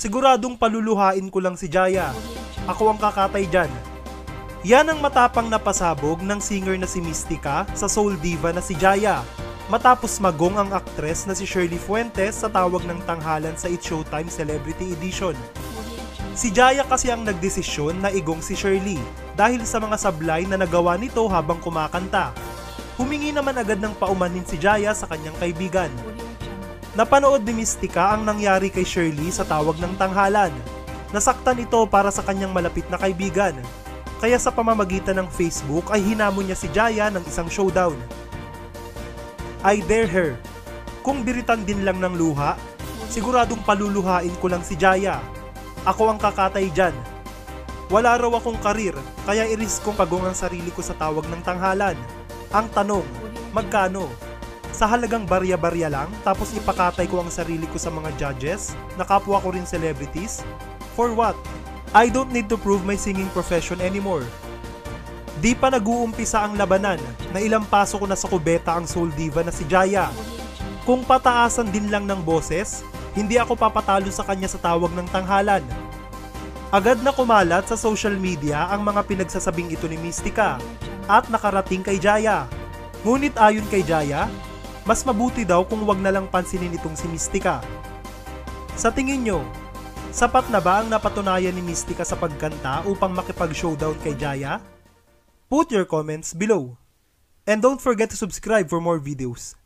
Siguradong paluluhain ko lang si Jaya. Ako ang kakatay dyan. Yan ang matapang na pasabog ng singer na si Mystica sa soul diva na si Jaya. Matapos magong ang aktres na si Shirley Fuentes sa tawag ng tanghalan sa It's Showtime Celebrity Edition. Si Jaya kasi ang nagdesisyon na igong si Shirley dahil sa mga sablay na nagawa nito habang kumakanta. Humingi naman agad ng paumanhin si Jaya sa kanyang kaibigan. Napanood ni Mystica ang nangyari kay Shirley sa tawag ng tanghalan. Nasaktan ito para sa kanyang malapit na kaibigan. Kaya sa pamamagitan ng Facebook ay hinamon niya si Jaya ng isang showdown. I dare her. Kung biritan din lang ng luha, siguradong paluluhain ko lang si Jaya. Ako ang kakatay dyan. Wala raw akong karir, kaya iris kong pagong ang sarili ko sa tawag ng tanghalan. Ang tanong, magkano? Sa halagang barya-barya lang, tapos ipakatay ko ang sarili ko sa mga judges, na kapwa ko rin celebrities? For what? I don't need to prove my singing profession anymore. Di pa nag-uumpisa ang labanan na ilang paso ko na sa kubeta ang soul diva na si Jaya. Kung pataasan din lang ng boses, hindi ako papatalo sa kanya sa tawag ng tanghalan. Agad na kumalat sa social media ang mga pinagsasabing ito ni Mystica at nakarating kay Jaya. Ngunit ayon kay Jaya, mas mabuti daw kung wag na lang pansinin itong si Mystica. Sa tingin nyo, sapat na ba ang napatunayan ni Mystica sa pagkanta upang makipag-showdown kay Jaya? Put your comments below. And don't forget to subscribe for more videos.